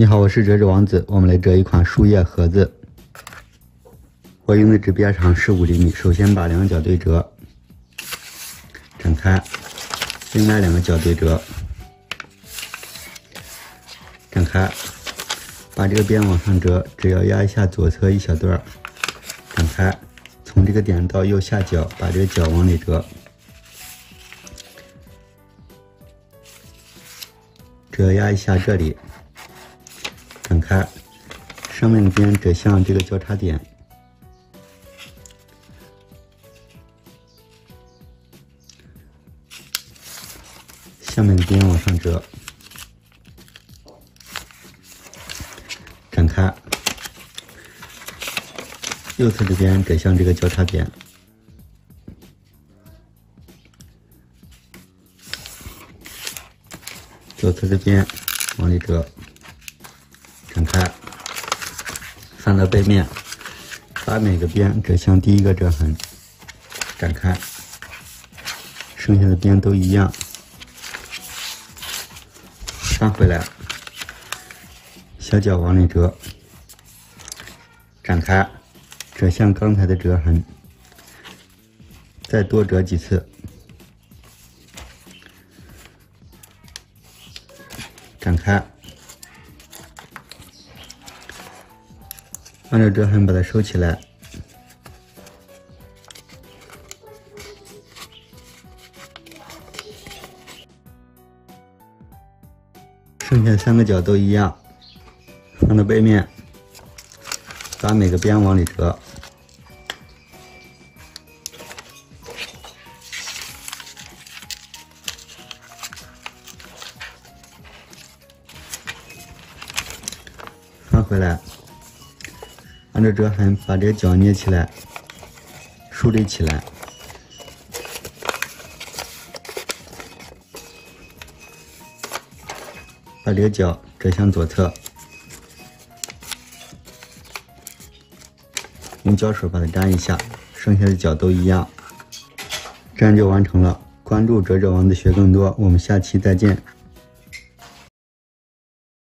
你好，我是折纸王子。我们来折一款树叶盒子。我用的纸边长是五厘米。首先把两个角对折，展开，另外两个角对折，展开，把这个边往上折，只要压一下左侧一小段，展开，从这个点到右下角，把这个角往里折，只要压一下这里。展开，上面的边折向这个交叉点，下面的边往上折，展开，右侧这边折向这个交叉点，左侧这边往里折。展开，翻到背面，把每个边折向第一个折痕，展开，剩下的边都一样，翻回来，小角往里折，展开，折向刚才的折痕，再多折几次，展开。按照折痕把它收起来，剩下三个角都一样，放到背面，把每个边往里折，翻回来。按照折痕把这个角捏起来，竖立起来，把这个角折向左侧，用胶水把它粘一下，剩下的角都一样，这样就完成了。关注折折王子学更多，我们下期再见。